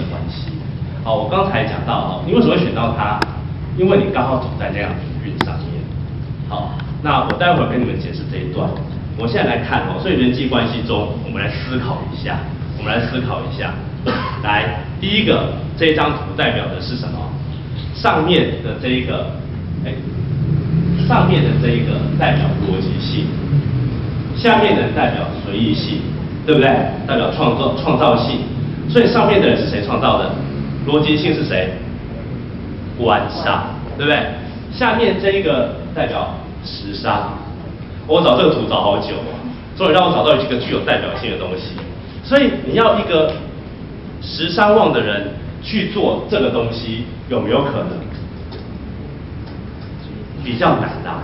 的关系。好，我刚才讲到哦，你为什么会选到它？因为你刚好走在那样的运上面。好，那我待会儿跟你们解释这一段。我现在来看哦，所以人际关系中，我们来思考一下，我们来思考一下。来，第一个，这张图代表的是什么？上面的这一个，哎，上面的这一个代表逻辑性，下面的代表随意性，对不对？代表创造创造性。所以上面的人是谁创造的？逻辑性是谁？晚上，对不对？下面这一个代表时尚。我找这个图找好久，终于让我找到一个具有代表性的东西。所以你要一个时尚旺的人去做这个东西，有没有可能？比较难啦，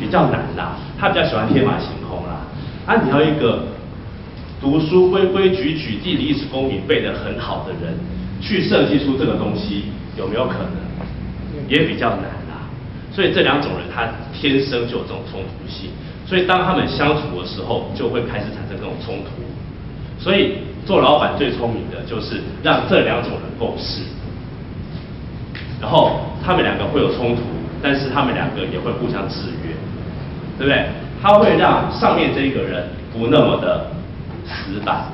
比较难啦。他比较喜欢天马行空啦。啊，你要一个读书规规矩矩、地理、历史、公民背得很好的人，去设计出这个东西，有没有可能？也比较难啦。所以这两种人，他天生就有这种冲突性。所以当他们相处的时候，就会开始产生这种冲突。所以做老板最聪明的就是让这两种人共事，然后他们两个会有冲突，但是他们两个也会互相制约，对不对？他会让上面这一个人不那么的死板，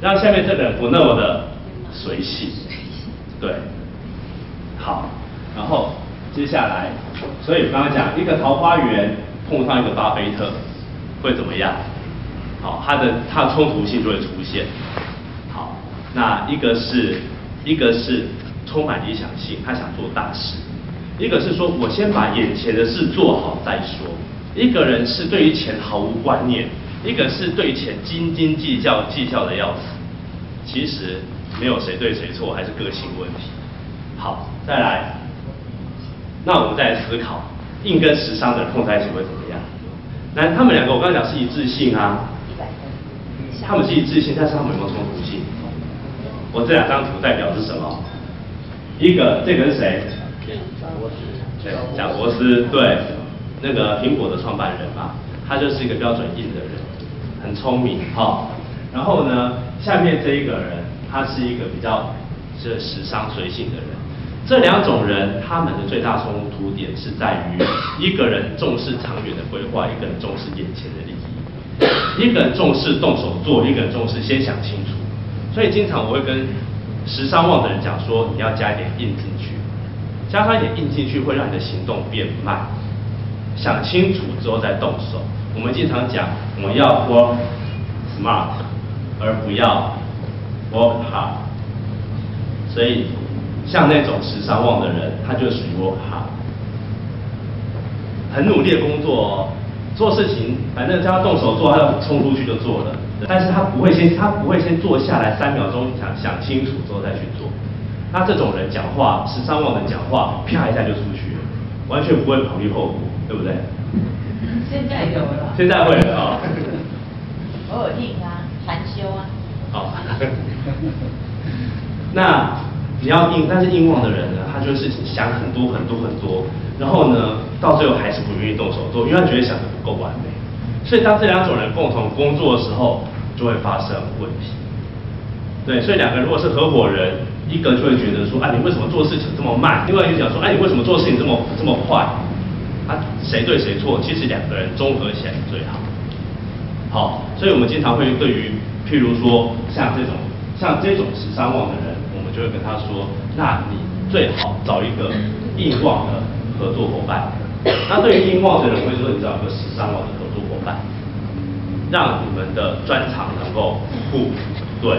让下面这个不那么的随性，对。好，然后接下来，所以刚刚讲一个桃花源。碰上一个巴菲特会怎么样？好，他的他的冲突性就会出现。好，那一个是一个是充满理想性，他想做大事；一个是说我先把眼前的事做好再说。一个人是对于钱毫无观念，一个是对钱斤斤计较，计较的要死。其实没有谁对谁错，还是个性问题。好，再来，那我们再来思考。硬跟时尚的碰在一起会怎么样？那他们两个我刚才讲是一致性啊，他们是一致性，但是他们有没有冲突性？我这两张图代表是什么？一个这个是谁？贾贾伯斯对，那个苹果的创办人嘛，他就是一个标准硬的人，聪明哈。然后呢，下面这一个人，他是一个比较是时尚随性的人。这两种人，他们的最大冲突点是在于，一个人重视长远的规划，一个人重视眼前的利益；一个人重视动手做，一个人重视先想清楚。所以经常我会跟时尚旺的人讲说，你要加一点硬进去，加上一点硬进去会让你的行动变慢，想清楚之后再动手。我们经常讲，我们要 work smart，而不要 work hard。所以。像那种时尚旺的人，他就属于 work hard，很努力的工作，哦做事情，反正他要动手做，他要冲出去就做了。但是他不会先，他不会先坐下来三秒钟想想清楚之后再去做。那这种人讲话，时尚旺的讲话，啪一下就出去了，完全不会考虑后果，对不对？现在有了。现在会了啊。偶尔硬啊，禅修啊。好。那。你要硬，但是硬旺的人呢，他就是想很多很多很多，然后呢，到最后还是不愿意动手做，因为他觉得想的不够完美。所以当这两种人共同工作的时候，就会发生问题。对，所以两个人如果是合伙人，一个就会觉得说，啊，你为什么做事情这么慢？另外一个讲说，哎，你为什么做事情这么这么快？谁对谁错？其实两个人综合起来最好。好，所以我们经常会对于，譬如说像这种像这种十三旺的人。我们就会跟他说，那你最好找一个硬旺的合作伙伴。那对于硬旺的人，会说你找一个时尚旺的合作伙伴，让你们的专长能够互。对，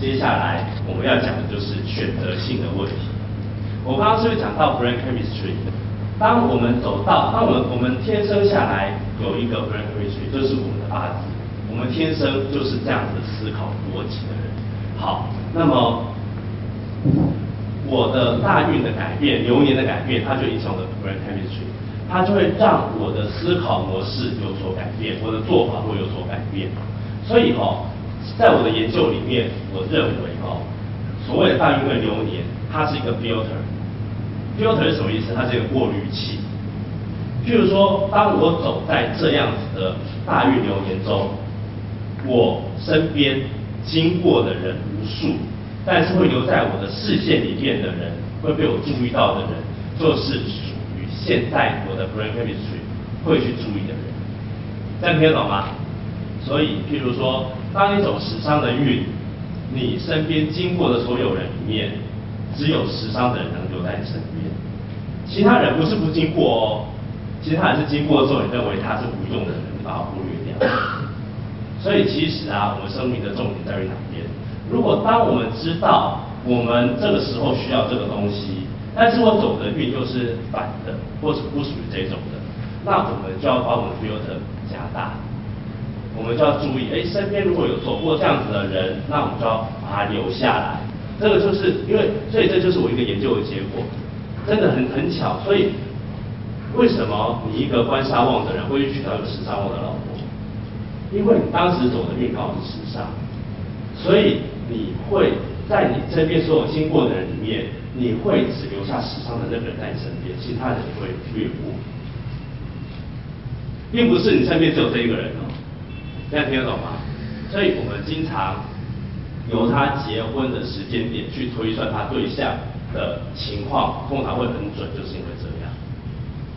接下来我们要讲的就是选择性的问题。我刚刚是不是讲到 brain chemistry？当我们走到，当我们我们天生下来有一个 brain chemistry，这是我们的八字，我们天生就是这样子思考逻辑的人。好，那么。我的大运的改变，流年的改变，它就影响我的 brain chemistry，它就会让我的思考模式有所改变，我的做法会有所改变。所以哦，在我的研究里面，我认为哦，所谓的大运跟流年，它是一个 filter。Filter 是什么意思？它是一个过滤器。譬如说，当我走在这样子的大运流年中，我身边经过的人无数。但是会留在我的视线里面的人，会被我注意到的人，就是属于现在我的 brain chemistry 会去注意的人。这样听得懂吗？所以，譬如说，当你走时尚的运，你身边经过的所有人里面，只有时尚的人能留在你身边，其他人不是不经过哦，其他人是经过之后，你认为他是无用的人，你把他忽略掉。所以其实啊，我们生命的重点在于哪边？如果当我们知道我们这个时候需要这个东西，但是我走的运又是反的，或是不属于这种的，那我们就要把我们的 filter 加大。我们就要注意，哎，身边如果有走过这样子的人，那我们就要把他留下来。这个就是因为，所以这就是我一个研究的结果，真的很很巧。所以为什么你一个官杀旺的人会去娶到一个时尚旺的老婆？因为你当时走的运刚好是时尚，所以你会在你身边所有经过的人里面，你会只留下时尚的那个人在你身边，其他人会略过，并不是你身边只有这一个人哦。这样听得懂吗？所以我们经常由他结婚的时间点去推算他对象的情况，通常会很准，就是因为这样。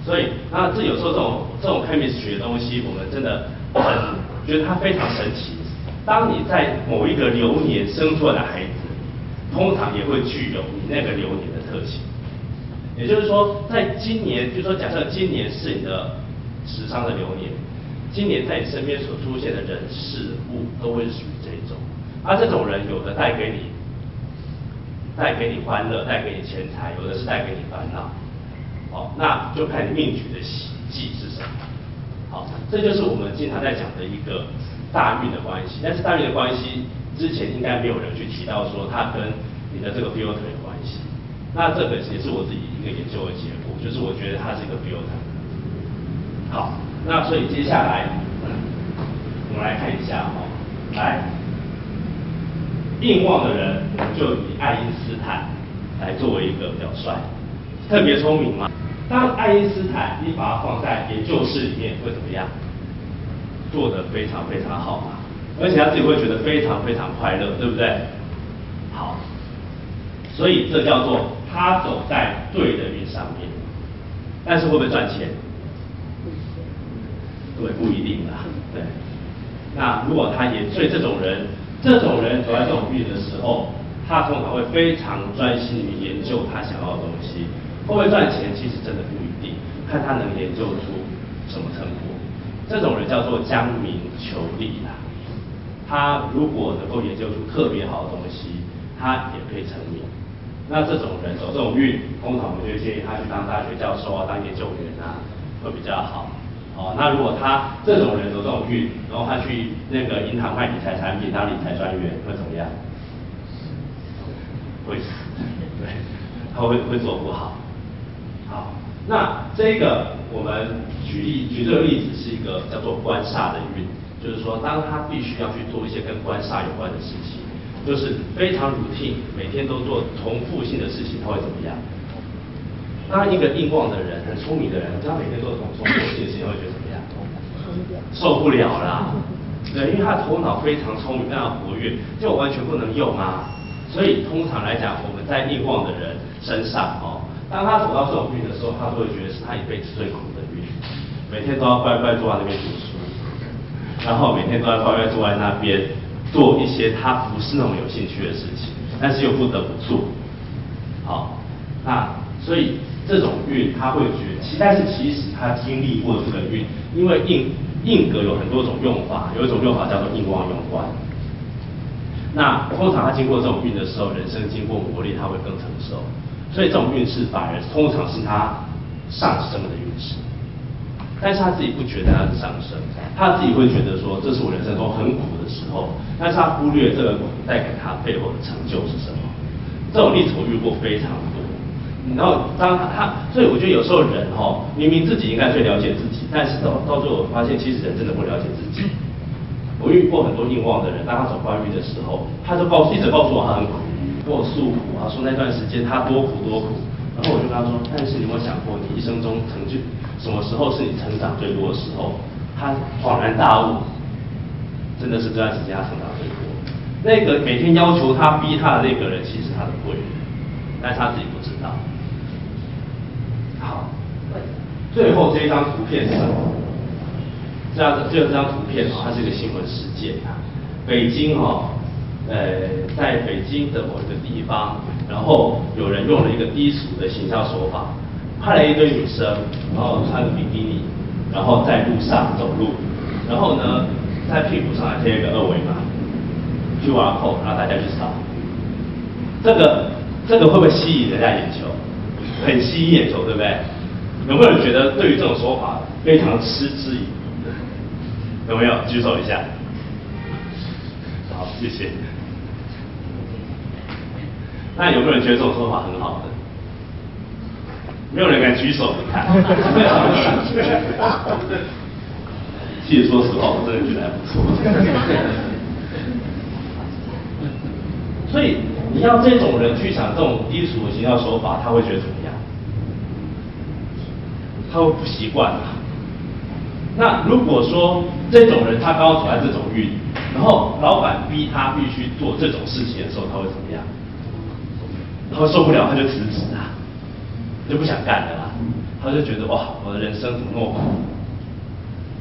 所以，那这有时候这种这种 chemistry 的东西，我们真的很觉得它非常神奇。当你在某一个流年生出来的孩子，通常也会具有你那个流年的特性。也就是说，在今年，就说假设今年是你的时尚的流年。今年在你身边所出现的人事物都会属于这一种，而这种人有的带给你，带给你欢乐，带给你钱财，有的是带给你烦恼，好，那就看你命局的喜忌是什么，好，这就是我们经常在讲的一个大运的关系。但是大运的关系之前应该没有人去提到说它跟你的这个 filter 有关系，那这个也是我自己一个研究的结果，就是我觉得它是一个 filter，好。那所以接下来，我们来看一下哈，来，硬旺的人，我们就以爱因斯坦来作为一个表率，特别聪明嘛。当爱因斯坦你把它放在研究室里面会怎么样？做得非常非常好嘛，而且他自己会觉得非常非常快乐，对不对？好，所以这叫做他走在对的云上面，但是会不会赚钱？对，不一定啦。对，那如果他也，所以这种人，这种人走在这种运的时候，他通常会非常专心于研究他想要的东西。会不会赚钱，其实真的不一定，看他能研究出什么成果。这种人叫做将名求利啦。他如果能够研究出特别好的东西，他也可以成名。那这种人走这种运，通常我们就建议他去当大学教授啊，当研究员啊，会比较好。哦，那如果他这种人有这种运，然后他去那个银行卖理财产品当理财专员，会怎么样？会死，对，他会会做不好。好，那这个我们举例举这个例子是一个叫做官煞的运，就是说当他必须要去做一些跟官煞有关的事情，就是非常 routine，每天都做重复性的事情，他会怎么样？当一个硬旺的人，很聪明的人，他每天做这种重复性的事情，会觉得？受不了啦。对，因为他头脑非常聪明，非常活跃，就完全不能用啊。所以通常来讲，我们在硬旺的人身上哦，当他走到这种运的时候，他都会觉得是他一辈子最苦的运，每天都要乖乖坐在那边读书，然后每天都要乖乖坐在那边做一些他不是那么有兴趣的事情，但是又不得不做。好，那所以。这种运他会觉，其但是其实他经历过这个运，因为硬硬格有很多种用法，有一种用法叫做硬旺用官。那通常他经过这种运的时候，人生经过磨练，他会更成熟。所以这种运势反而通常是他上升的运势，但是他自己不觉得他是上升，他自己会觉得说这是我人生中很苦的时候，但是他忽略这个苦带给他背后的成就是什么。这种例子我遇过非常。然后当他，所以我觉得有时候人哈，明明自己应该最了解自己，但是到到最后发现，其实人真的不了解自己。我遇过很多硬望的人，当他走官运的时候，他就告诉一直告诉我他很苦，跟我诉苦啊，说那段时间他多苦多苦。然后我就跟他说，但是你有没有想过，你一生中成就什么时候是你成长最多的时候？他恍然大悟，真的是这段时间他成长最多。那个每天要求他、逼他的那个人，其实他的贵人，但是他自己不知道。好，最后这一张图片是什么？这张这这张图片哦，它是一个新闻事件啊。北京哦，呃，在北京的某一个地方，然后有人用了一个低俗的形象手法，派了一堆女生，然后穿着比基尼，然后在路上走路，然后呢，在屁股上还贴一个二维码，QR code，然后大家去扫。这个这个会不会吸引人家眼球？很吸引眼球，对不对？有没有人觉得对于这种说法非常嗤之以鼻？有没有？举手一下。好，谢谢。那有没有人觉得这种说法很好的？没有人敢举手，你看。其实说实话，我真的觉得还不错。所以你要这种人去想这种低俗的行销手法，他会觉得怎么样？他会不习惯啊。那如果说这种人他刚好走在这种运，然后老板逼他必须做这种事情的时候，他会怎么样？他会受不了，他就辞职啊，就不想干了啦。他就觉得哇，我的人生怎么那么苦？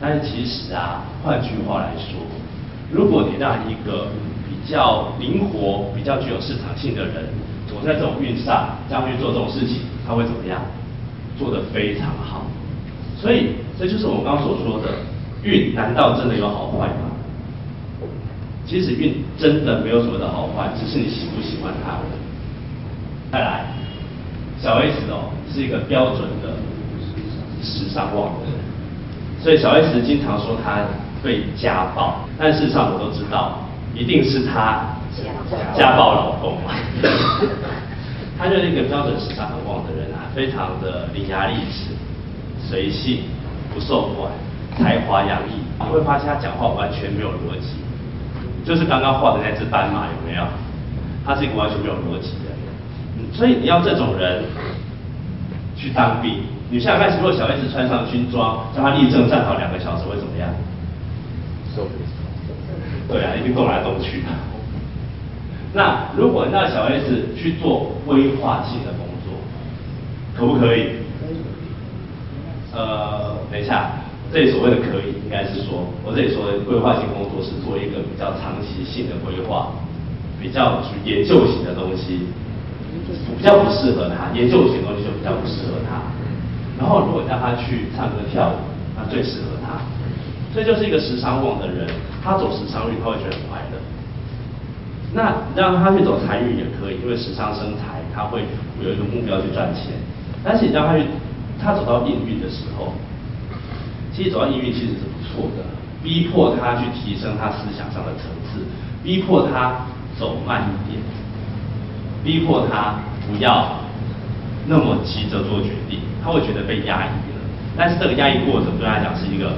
但是其实啊，换句话来说，如果你让一个较灵活、比较具有市场性的人走在这种运上，这样去做这种事情，他会怎么样？做得非常好。所以这就是我们刚刚所说的运，难道真的有好坏吗？其实运真的没有所谓的好坏，只是你喜不喜欢它。再来，小 S 哦是一个标准的时尚旺的人，所以小 S 经常说她被家暴，但事实上我都知道，一定是他家暴老公嘛。她就是一个标准时尚很旺的人啊，非常的伶牙俐齿、随性、不受管、才华洋溢。你会发现他讲话完全没有逻辑，就是刚刚画的那只斑马有没有？他是一个完全没有逻辑的人。所以你要这种人去当兵，你现在开始，如果小 S 穿上军装，叫他立正站好两个小时，会怎么样？受不了。对啊，一定动来动去的。那如果让小 S 去做规划性的工作，可不可以？呃，等一下，这里所谓的可以，应该是说，我这里说的规划性工作是做一个比较长期性的规划，比较属于研究型的东西。比较不适合他，研究型的东西就比较不适合他。然后如果让他去唱歌跳舞，那最适合他。这就是一个时尚旺的人，他走时常运他会觉得很快乐。那让他去走财运也可以，因为时常生财，他会有一个目标去赚钱。但是你让他去，他走到硬运的时候，其实走到硬运其实是不错的，逼迫他去提升他思想上的层次，逼迫他走慢一点。逼迫他不要那么急着做决定，他会觉得被压抑了。但是这个压抑过程对他来讲是一个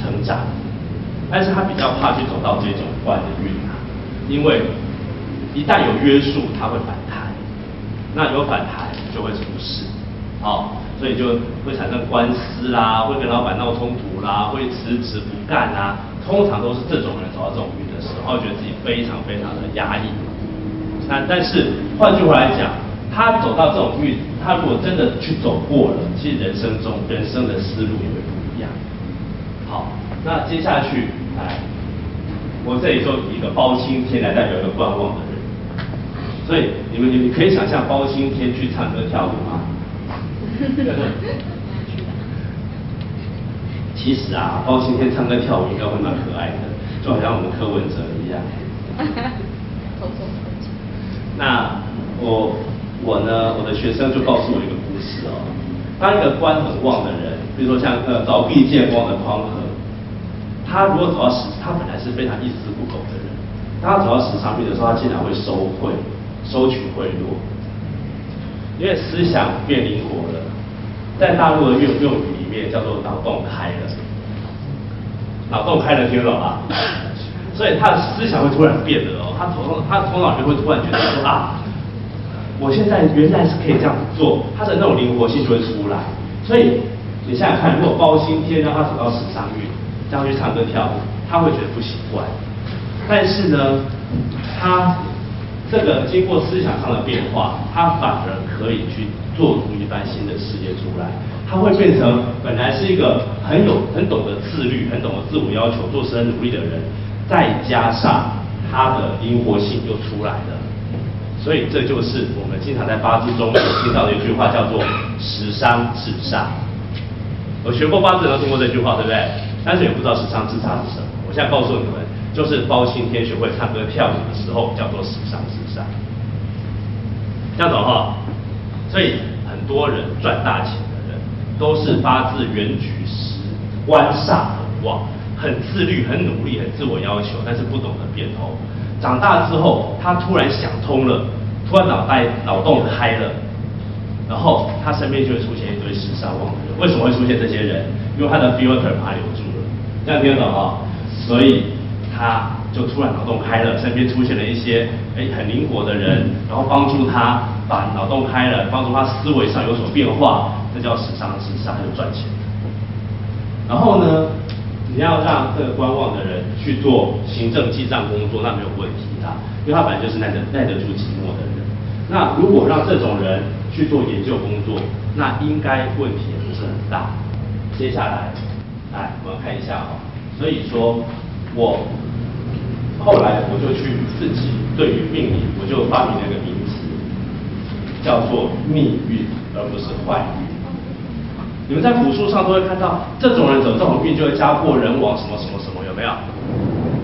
成长，但是他比较怕去走到这种坏的运啊，因为一旦有约束，他会反弹，那有反弹就会出事，好，所以就会产生官司啦，会跟老板闹冲突啦，会辞职不干啊，通常都是这种人走到这种运的时候，觉得自己非常非常的压抑。那但是换句话来讲，他走到这种运，他如果真的去走过了，其实人生中人生的思路也会。那接下去来，我这里就以一个包青天来代表一个观望的人。所以你们你们可以想象包青天去唱歌跳舞吗？其实啊，包青天唱歌跳舞应该会蛮可爱的，就好像我们柯文哲一样。那我我呢，我的学生就告诉我一个故事哦。当一个官很旺的人，比如说像呃凿壁见光的匡和，他如果走到时，他本来是非常一丝不苟的人，当他走到时上运的时候，他竟然会收贿，收取贿赂，因为思想变灵活了，在大陆的用用语里面叫做脑洞开了，脑洞开了听懂吗？所以他的思想会突然变了哦，他头脑他头脑就会突然觉得说啊，我现在原来是可以这样做，他的那种灵活性就会出来。所以你想想看，如果包青天让他走到时尚运，这样去唱歌跳舞，他会觉得不习惯。但是呢，他这个经过思想上的变化，他反而可以去做出一番新的事业出来。他会变成本来是一个很有很懂得自律、很懂得自我要求、做事很努力的人，再加上他的灵活性又出来了。所以这就是我们经常在八字中听到的一句话，叫做“时伤自杀”。我学过八字，都听过这句话，对不对？但是也不知道时尚自杀是什么。我现在告诉你们，就是包青天学会唱歌跳舞的时候，叫做时尚自杀。这样懂哈？所以很多人赚大钱的人，都是八字原局时官煞很旺，很自律、很努力、很自我要求，但是不懂得变通。长大之后，他突然想通了，突然脑袋脑洞开了，然后他身边就会出现一堆时尚旺的人。为什么会出现这些人？因为他的 filter 把他留住了，这样听得懂哈？所以他就突然脑洞开了，身边出现了一些哎很灵活的人，然后帮助他把脑洞开了，帮助他思维上有所变化，这叫时尚时尚，就赚钱。然后呢？你要让这个观望的人去做行政记账工作，那没有问题的，因为他本来就是耐得耐得住寂寞的人。那如果让这种人去做研究工作，那应该问题也不是很大。接下来，来我们看一下哈，所以说我后来我就去自己对于命理，我就发明了一个名词，叫做命运，而不是坏运。你们在古书上都会看到，这种人走这种运就会家破人亡，什么什么什么，有没有？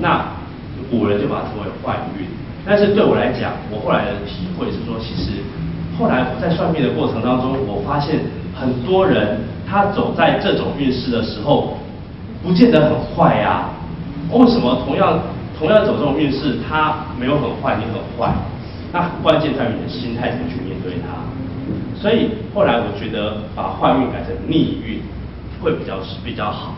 那古人就把它称为坏运。但是对我来讲，我后来的体会是说，其实后来在算命的过程当中，我发现很多人他走在这种运势的时候，不见得很坏呀。为什么同样同样走这种运势，他没有很坏，你很坏？那关键在于你的心态怎么去面对它。所以后来我觉得把坏运改成逆运会比较比较好，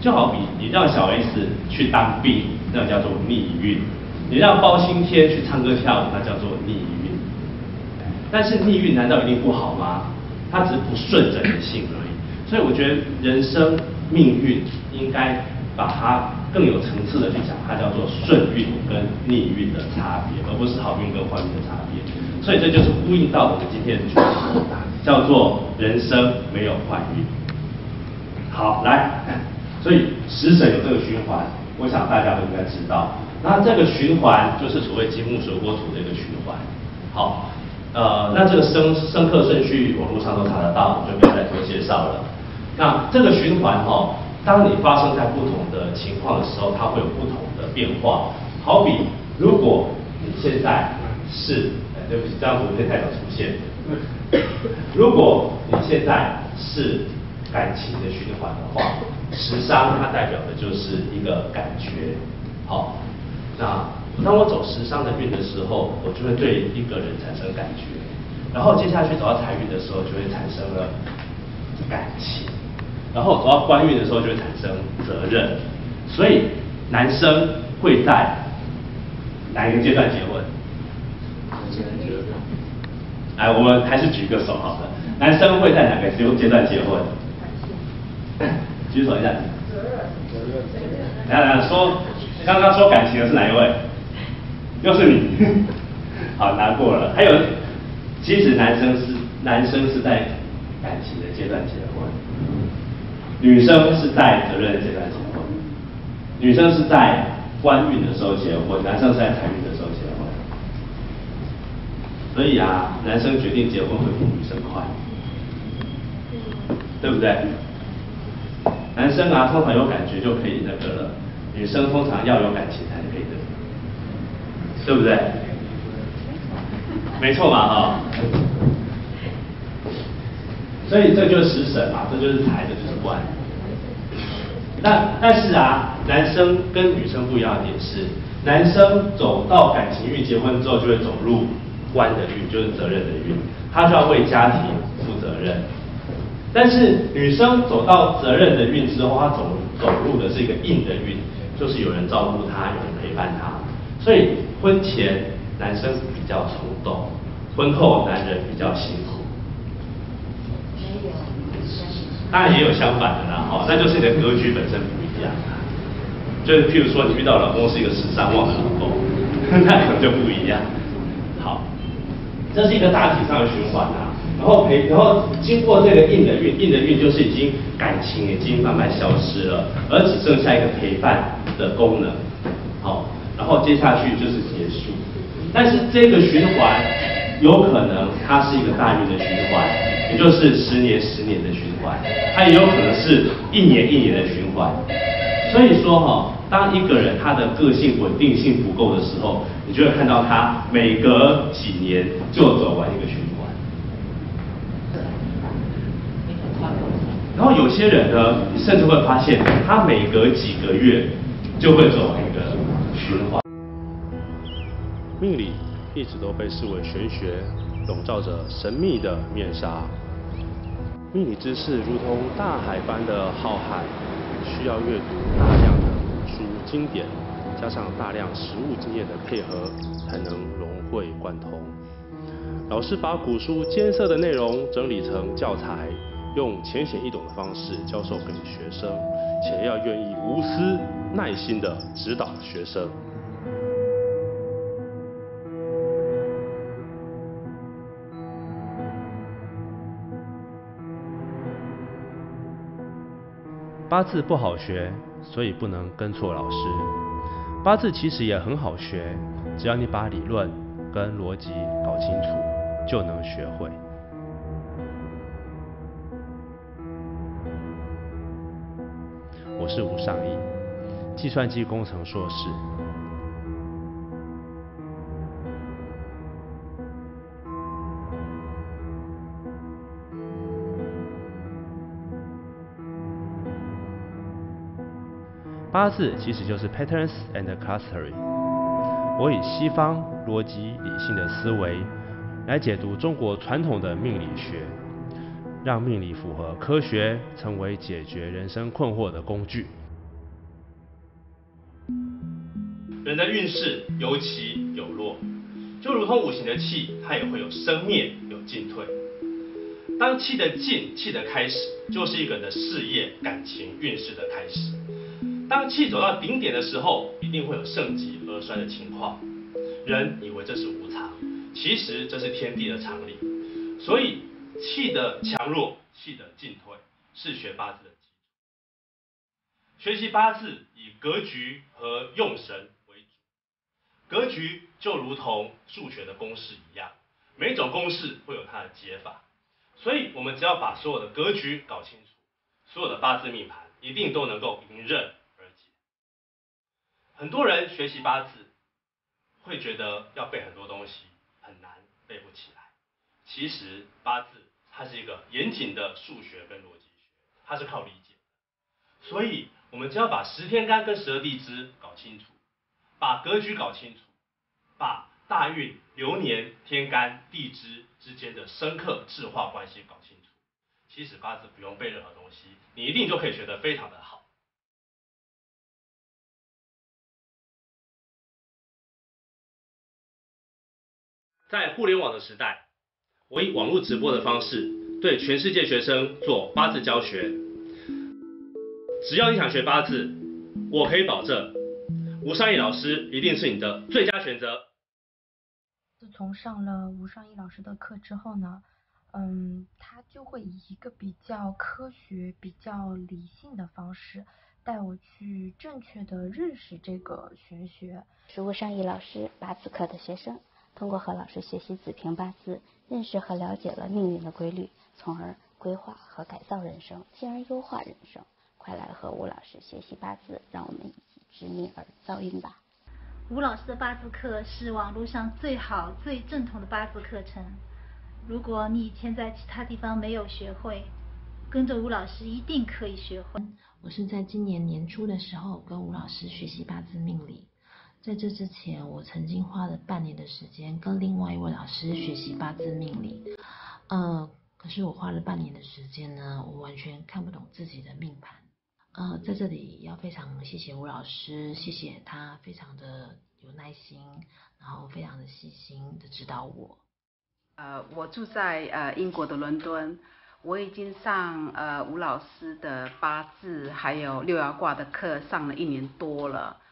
就好比你让小 S 去当兵，那叫做逆运；你让包青天去唱歌跳舞，那叫做逆运。但是逆运难道一定不好吗？它只是不顺着人性而已。所以我觉得人生命运应该把它更有层次的去讲，它叫做顺运跟逆运的差别，而不是好运跟坏运的差别。所以这就是呼应到我们今天的主题，叫做人生没有坏运。好，来，所以食神有这个循环，我想大家都应该知道。那这个循环就是所谓金木水火土的一个循环。好，呃，那这个生生克顺序网络上都查得到，我就不要再多介绍了。那这个循环哈，当你发生在不同的情况的时候，它会有不同的变化。好比如果你现在是对不起，这样图片太早出现。如果你现在是感情的循环的话，时伤它代表的就是一个感觉。好，那当我走时伤的运的时候，我就会对一个人产生感觉。然后接下去走到财运的时候，就会产生了感情。然后走到官运的时候，就会产生责任。所以男生会在哪一个阶段结婚？哎，我们还是举个手好了。男生会在哪个阶阶段结婚？举手一下。来来说，刚刚说感情的是哪一位？又是你。好，拿过了。还有，其实男生是男生是在感情的阶段结婚，女生是在责任的阶段结婚，女生是在官运的时候结婚，男生是在财运的时候结婚。所以啊，男生决定结婚会比女生快，对不对？男生啊，通常有感觉就可以那个了，女生通常要有感情才可以的，对不对？没错嘛，哈。所以这就是食神嘛，这就是财，这就是官。但但是啊，男生跟女生不一样的点是，男生走到感情运结婚之后就会走入。官的运就是责任的运，他就要为家庭负责任。但是女生走到责任的运之后，她走走入的是一个硬的运，就是有人照顾她，有人陪伴她。所以婚前男生比较冲动，婚后男人比较辛苦。当然也有相反的啦，哦，那就是你的格局本身不一样。就是譬如说，你遇到老公是一个十三旺的老公。那可能就不一样。好，这是一个大体上的循环啊。然后陪，然后经过这个硬的运，硬的运就是已经感情已经慢慢消失了，而只剩下一个陪伴的功能。好，然后接下去就是结束。但是这个循环有可能它是一个大运的循环，也就是十年十年的循环，它也有可能是一年一年的循环。所以说哈，当一个人他的个性稳定性不够的时候，你就会看到他每隔几年就走完一个循环。然后有些人呢，你甚至会发现他每隔几个月就会走完一个循环。命理一直都被视为玄学，笼罩着神秘的面纱。命理知识如同大海般的浩瀚，需要阅读大量的古书经典，加上大量实物经验的配合，才能融会贯通。老师把古书艰涩的内容整理成教材，用浅显易懂的方式教授给学生，且要愿意无私、耐心的指导学生。八字不好学，所以不能跟错老师。八字其实也很好学，只要你把理论跟逻辑搞清楚，就能学会。我是吴尚义，计算机工程硕士。八字其实就是 patterns and clustering。我以西方逻辑理性的思维来解读中国传统的命理学，让命理符合科学，成为解决人生困惑的工具。人的运势有起有落，就如同五行的气，它也会有生灭有进退。当气的进，气的开始，就是一个人的事业、感情、运势的开始。当气走到顶点的时候，一定会有盛极而衰的情况。人以为这是无常，其实这是天地的常理。所以气的强弱、气的进退，是学八字的基础。学习八字以格局和用神为主。格局就如同数学的公式一样，每种公式会有它的解法。所以我们只要把所有的格局搞清楚，所有的八字命盘一定都能够迎刃。很多人学习八字，会觉得要背很多东西很难背不起来。其实八字它是一个严谨的数学跟逻辑学，它是靠理解。所以我们只要把十天干跟十二地支搞清楚，把格局搞清楚，把大运流年天干地支之间的深刻质化关系搞清楚，其实八字不用背任何东西，你一定就可以学得非常的好。在互联网的时代，我以网络直播的方式对全世界学生做八字教学。只要你想学八字，我可以保证，吴尚义老师一定是你的最佳选择。自从上了吴尚义老师的课之后呢，嗯，他就会以一个比较科学、比较理性的方式带我去正确的认识这个玄学。是吴尚义老师八字课的学生。通过和老师学习子平八字，认识和了解了命运的规律，从而规划和改造人生，进而优化人生。快来和吴老师学习八字，让我们一起知命而造运吧！吴老师的八字课是网络上最好、最正统的八字课程。如果你以前在其他地方没有学会，跟着吴老师一定可以学会。我是在今年年初的时候跟吴老师学习八字命理。在这之前，我曾经花了半年的时间跟另外一位老师学习八字命理。呃，可是我花了半年的时间呢，我完全看不懂自己的命盘。呃，在这里要非常谢谢吴老师，谢谢他非常的有耐心，然后非常的细心的指导我。呃，我住在呃英国的伦敦，我已经上呃吴老师的八字还有六爻卦的课上了一年多了。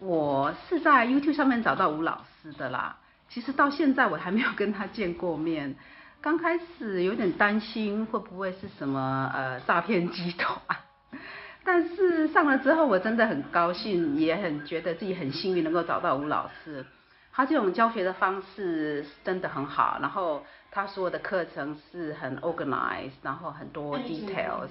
我是在 YouTube 上面找到吴老师的啦。其实到现在我还没有跟他见过面。刚开始有点担心会不会是什么呃诈骗集团，但是上了之后我真的很高兴，也很觉得自己很幸运能够找到吴老师。他这种教学的方式真的很好，然后他所有的课程是很 organized，然后很多 details。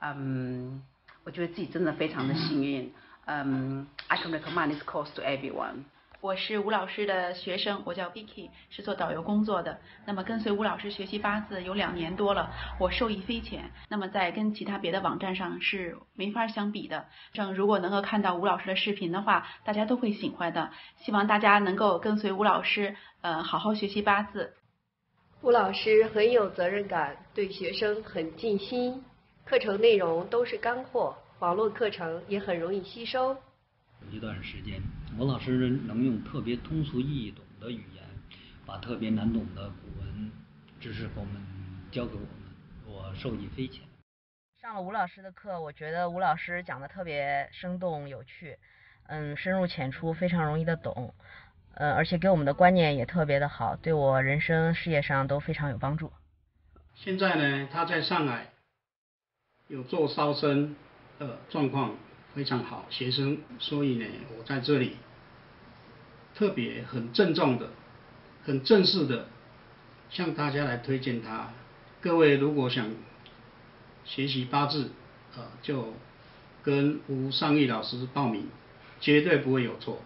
嗯，我觉得自己真的非常的幸运。嗯，I can recommend this course to everyone。我是吴老师的学生，我叫 Vicky，是做导游工作的。那么跟随吴老师学习八字有两年多了，我受益匪浅。那么在跟其他别的网站上是没法相比的。正如果能够看到吴老师的视频的话，大家都会喜欢的。希望大家能够跟随吴老师，呃，好好学习八字。吴老师很有责任感，对学生很尽心，课程内容都是干货，网络课程也很容易吸收。有一段时间，吴老师能用特别通俗易懂的语言，把特别难懂的古文知识给我们教给我们，我受益匪浅。上了吴老师的课，我觉得吴老师讲的特别生动有趣，嗯，深入浅出，非常容易的懂，呃，而且给我们的观念也特别的好，对我人生事业上都非常有帮助。现在呢，他在上海有做烧生呃状况。非常好，学生，所以呢，我在这里特别很郑重的、很正式的向大家来推荐他。各位如果想学习八字，呃，就跟吴尚义老师报名，绝对不会有错。